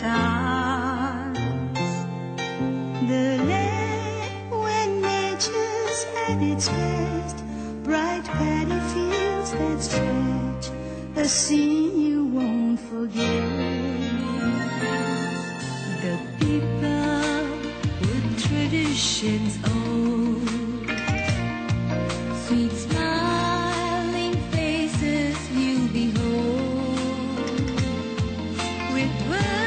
times. The land when nature's at its best, bright paddy fields that stretch, a scene you won't forget. The people with traditions old, sweet Whoa.